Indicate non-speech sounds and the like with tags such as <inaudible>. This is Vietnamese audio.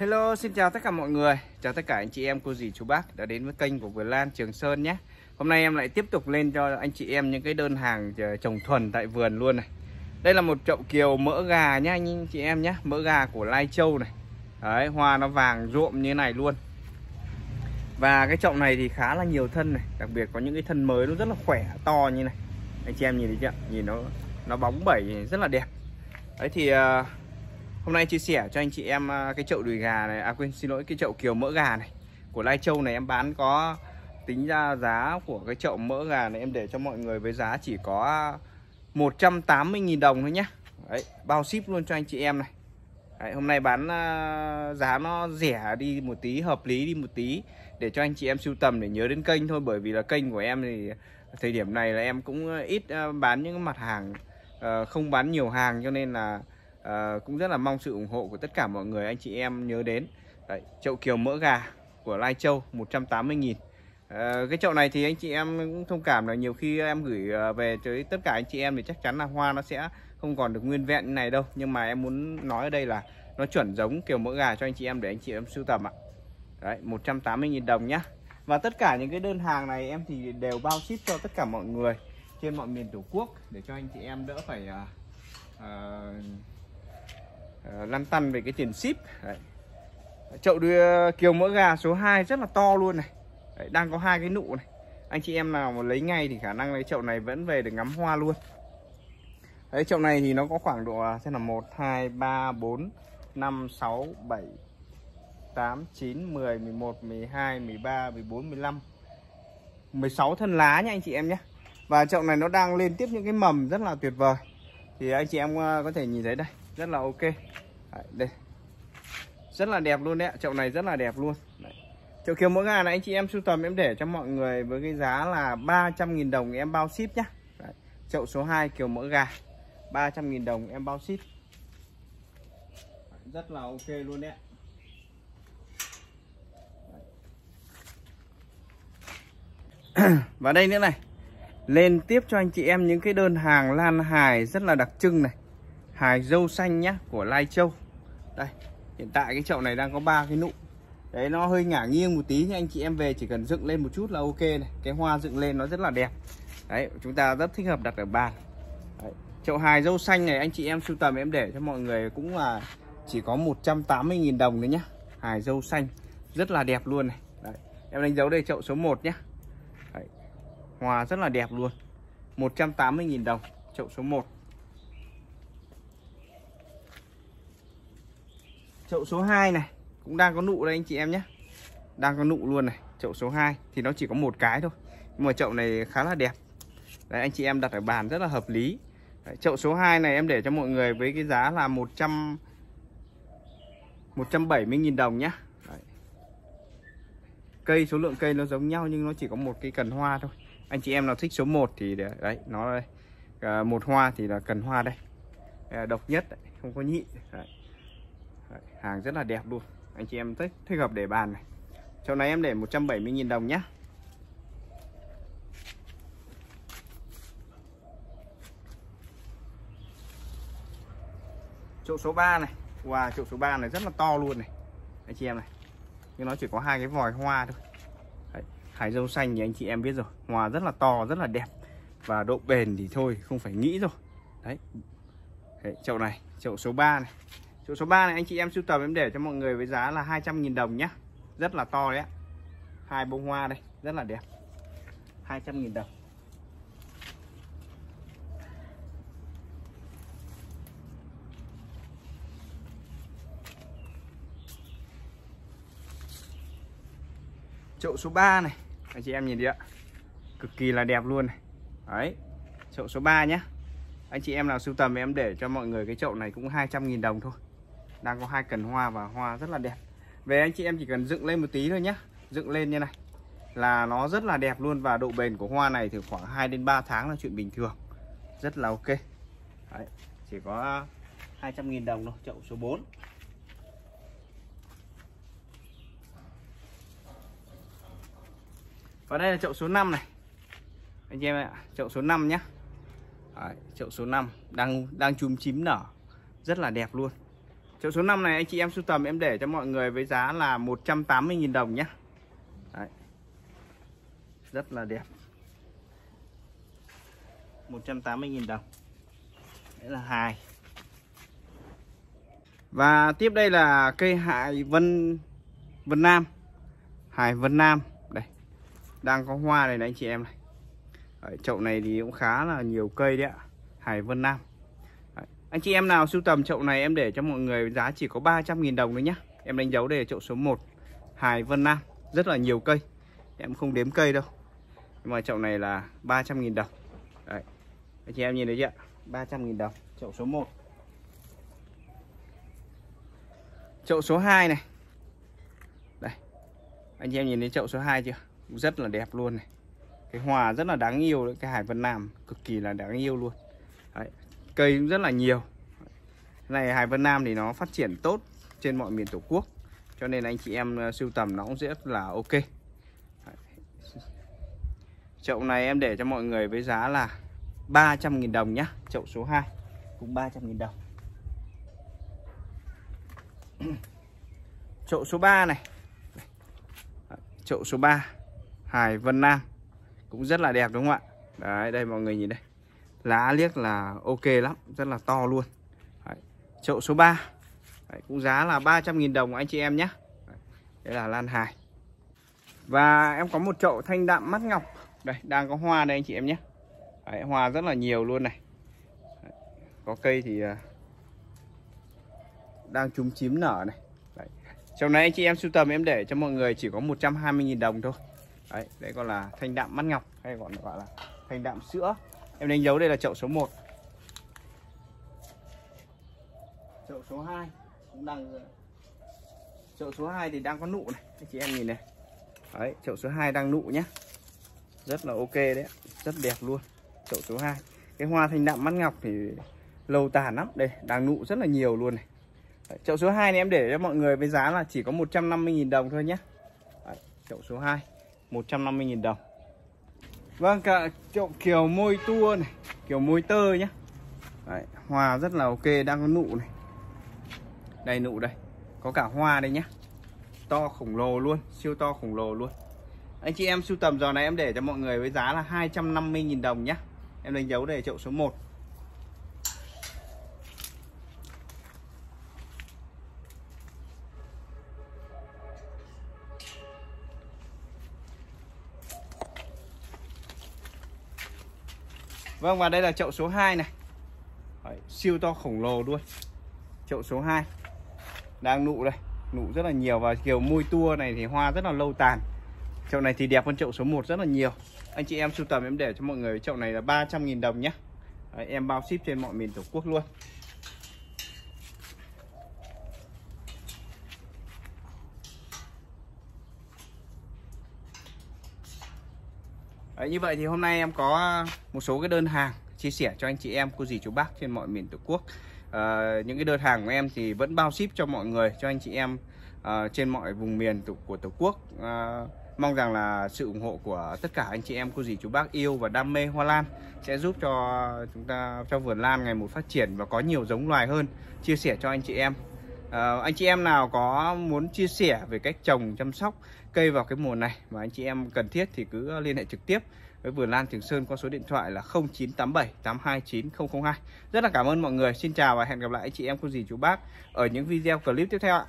Hello, xin chào tất cả mọi người. Chào tất cả anh chị em, cô dì, chú bác đã đến với kênh của Vườn Lan Trường Sơn nhé. Hôm nay em lại tiếp tục lên cho anh chị em những cái đơn hàng ờ, trồng thuần tại vườn luôn này. Đây là một chậu kiều mỡ gà nhá anh chị em nhé Mỡ gà của Lai Châu này. Đấy, hoa nó vàng ruộm như này luôn. Và cái chậu này thì khá là nhiều thân này Đặc biệt có những cái thân mới nó rất là khỏe, to như này. Anh chị em nhìn thấy chưa? Nhìn nó nó bóng bẩy rất là đẹp. Đấy thì uh, Hôm nay chia sẻ cho anh chị em à, cái chậu đùi gà này À quên xin lỗi cái chậu kiều mỡ gà này Của Lai Châu này. Em bán có Tính ra giá của cái chậu mỡ gà này Em để cho mọi người với giá chỉ có 180.000 đồng thôi nhé Đấy bao ship luôn cho anh chị em này. Đấy, Hôm nay bán uh, giá nó rẻ đi một tí Hợp lý đi một tí Để cho anh chị em sưu tầm để nhớ đến kênh thôi. Bởi vì là kênh của em thì Thời điểm này là em cũng ít uh, bán những mặt hàng uh, Không bán nhiều hàng cho nên là à, cũng rất là mong sự ủng hộ của tất cả mọi người anh chị em nhớ đến. Đấy, chậu kiều mỡ gà của Lai Châu 180.000 à, ờ, cái chậu này thì anh chị em cũng thông cảm là nhiều khi em gửi ờ, về tới tất cả anh chị em thì chắc chắn là hoa nó sẽ không còn được nguyên vẹn như này đâu. Nhưng mà em muốn nói ở đây là nó chuẩn giống kiều mỡ gà cho anh chị em để anh chị em sưu tầm ạ. Đấy 180.000 đồng nhá. Và tất cả những cái đơn hàng này em thì đều bao ship cho tất cả mọi người trên mọi miền tổ quốc để cho anh chị em đỡ phải uh, uh, Ờ, lăn tăn về cái tiền ship. Đấy. chậu đưa kiều mỡ gà số 2 rất là to luôn này. Đấy, đang có hai cái nụ này. Anh chị em nào mà lấy ngay thì khả năng lấy chậu này vẫn về được ngắm hoa luôn. Đấy chậu này thì nó có khoảng độ à, xem là 1 2 3 4 5 6 7 8 9 10 11 12 13 14 15 16 thân lá nha anh chị em nhé. Và chậu này nó đang lên tiếp những cái mầm rất là tuyệt vời. Thì anh chị em ờ, có thể nhìn thấy đây. Rất là ok. Đấy, Đây. Rất là đẹp luôn đấy Chậu này rất là đẹp luôn. Đấy. Chậu kiều mỗi gà này anh chị em sưu tầm em để cho mọi người với cái giá là 300.000 đồng em bao ship nhá. Đấy. Chậu số 2 kiều mỡ gà 300.000 đồng em bao ship. Rất là ok luôn đấy <clears throat> Và đây nữa này. Lên tiếp cho anh chị em những cái đơn hàng lan hài rất là đặc trưng này. Hài dâu xanh nhá, Của Lai Châu. Đây, hiện tại cái chậu này đang có ba cái nụ. Đấy, nó hơi ngả nghiêng một tí Nhưng anh chị em về chỉ cần dựng lên một chút là ok này. Cái hoa dựng lên nó rất là đẹp. Đấy, chúng ta rất thích hợp đặt ở bàn. Đấy. Chậu hài dâu xanh này anh chị em sưu tầm em để cho mọi người cũng là Chỉ có 180.000 đồng nữa nhá. Hài dâu xanh, Rất là đẹp luôn này. Đấy. Em đánh dấu đây chậu số 1 nhá. Đấy. Hoa rất là đẹp luôn. 180.000 đồng, Chậu số 1 Chậu số 2 này Cũng đang có nụ đây anh chị em nhé. Đang có nụ luôn này Chậu số 2 thì nó chỉ có một cái thôi Nhưng mà chậu này khá là đẹp. Đấy anh chị em đặt ở bàn rất là hợp lý. Đấy, Chậu số 2 này em để cho mọi người với cái giá là 100 170.000 đồng nhá Đấy. Cây số lượng cây nó giống nhau nhưng nó chỉ có một cái cần hoa thôi. Anh chị em nào thích số 1 thì để, đấy nó đây. À, một hoa thì là cần hoa đây. Ờ, độc nhất đấy, không có nhị. Đấy. Đấy, hàng rất là đẹp luôn. Anh chị em thích thích hợp để bàn này. Chỗ này em để 170.000 đồng nhé chỗ số 3 này. Wow chỗ số 3 này rất là to luôn này. Anh chị em này. Nhưng nó chỉ có hai cái vòi hoa thôi. Đấy, hải dâu xanh thì anh chị em biết rồi. Hoa rất là to rất là đẹp. Và độ bền thì thôi không phải nghĩ rồi. Đấy, đấy chậu này chậu số 3 này. Chỗ số 3 này, anh chị em sưu tầm em để cho mọi người với giá là 200.000 đồng nhá. Rất là to đấy ạ. hai bông hoa đây, rất là đẹp. 200.000 đồng. Chậu số 3 này, Anh chị em nhìn đi ạ. Cực kỳ là đẹp luôn này. Đấy, Chậu số 3 nhá. Anh chị em nào sưu tầm em để cho mọi người cái chậu này cũng 200.000 đồng thôi đang có hai cần hoa và hoa rất là đẹp. Về anh chị em chỉ cần dựng lên một tí thôi nhé dựng lên như này. Là nó rất là đẹp luôn và độ bền của hoa này thì khoảng 2 đến 3 tháng là chuyện bình thường. Rất là ok. Đấy, chỉ có 200.000 đồng thôi chậu số 4 và đây là chậu số 5 này. Anh em ạ chậu số 5 nhé Đấy, chậu số 5 đang đang chùm chím nở. Rất là đẹp luôn. Chậu số 5 này anh chị em sưu tầm em để cho mọi người với giá là 180.000 đồng nhé Đấy. Rất là đẹp. 180.000 đồng. Đấy là hài Và tiếp đây là cây hài Vân Vân Nam. Hài Vân Nam. Đây. Đang có hoa này, này anh chị em này. Ở Chậu này thì cũng khá là nhiều cây đấy ạ. Hải Vân Nam. Anh chị em nào sưu tầm chậu này em để cho mọi người giá chỉ có 300.000 đồng thôi nhá. Em đánh dấu đây là chậu số 1 Hải Vân Nam. Rất là nhiều cây. Em không đếm cây đâu. Nhưng mà chậu này là 300.000 đồng. Đấy. Anh chị em nhìn thấy chưa 300.000 đồng. Chậu số 1 Chậu số 2 này. Đây. Anh chị em nhìn thấy chậu số 2 chưa? Rất là đẹp luôn này. Cái hòa rất là đáng yêu đấy. Cái hải vân nam cực kỳ là đáng yêu luôn. Đấy cây cũng rất là nhiều. Này, hải vân nam thì nó phát triển tốt trên mọi miền tổ quốc, cho nên anh chị em ờ, sưu tầm nó cũng rất là ok. Chậu này em để cho mọi người với giá là 300.000 đồng nhá, chậu số 2 cũng 300.000 đồng. <clears throat> Chậu số 3 này. Chậu số 3 Hải Vân Nam cũng rất là đẹp đúng không ạ? Đấy, đây mọi người nhìn đây lá liếc là ok lắm rất là to luôn. Đấy. chậu số 3 đấy, cũng giá là 300.000 đồng anh chị em nhé. Đấy là lan hài và em có một chậu thanh đạm mắt ngọc. Đây đang có hoa đây anh chị em nhé. Đấy, hoa rất là nhiều luôn này. Đấy. có cây thì à, đang trúng chím nở này. Đấy. trong này anh chị em sưu tầm em để cho mọi người chỉ có 120.000 đồng thôi. Đấy đây còn là thanh đạm mắt ngọc hay còn gọi là thanh đạm sữa em đánh dấu đây là chậu số 1 chậu số 2 cũng đang chậu số 2 thì đang có nụ này. Anh chị em nhìn này. Đấy chậu số 2 đang nụ nhé rất là ok đấy rất đẹp luôn. Chậu số 2 cái hoa thanh đạm mắt ngọc thì lâu tàn lắm. Đây đang nụ rất là nhiều luôn này. Đấy, chậu số 2 này em để cho mọi người với giá là chỉ có 150.000 đồng thôi nhé đấy, chậu số 2 150.000 đồng. Vâng cả chậu kiều môi tua này kiểu môi tơ nhá. Đấy, Hoa rất là ok đang có nụ này. Đây nụ đây. Có cả hoa đây nhá. To khổng lồ luôn Siêu to khổng lồ luôn. Anh chị em sưu tầm giò này em để cho mọi người với giá là 250.000 đồng nhá. Em đánh dấu để chậu số 1 Vâng và đây là chậu số 2 này. Đấy, Siêu to khổng lồ luôn. Chậu số 2 Đang nụ đây Nụ rất là nhiều và kiểu môi tua này thì hoa rất là lâu tàn. Chậu này thì đẹp hơn chậu số 1 rất là nhiều. Anh chị em sưu tầm em để cho mọi người chậu này là 300.000 đồng nhé Đấy, Em bao ship trên mọi miền tổ quốc luôn. Đấy, như vậy thì hôm nay em có ờ, một số cái đơn hàng chia sẻ cho anh chị em cô dì chú bác trên mọi miền tổ quốc. À, những cái đơn hàng của em thì vẫn bao ship cho mọi người cho anh chị em à, trên mọi vùng miền của tổ quốc. À, mong rằng là sự ủng hộ của tất cả anh chị em cô dì chú bác yêu và đam mê hoa lan sẽ giúp cho chúng ta cho vườn lan ngày một phát triển và có nhiều giống loài hơn. Chia sẻ cho anh chị em à, anh chị em nào có muốn chia sẻ về cách trồng chăm sóc cây vào cái mùa này mà anh chị em cần thiết thì cứ liên hệ trực tiếp với vườn lan Trường Sơn qua số điện thoại là 0987 829 002 rất là cảm ơn mọi người. Xin chào và hẹn gặp lại anh chị em cô dì chú bác ở những video clip tiếp theo ạ.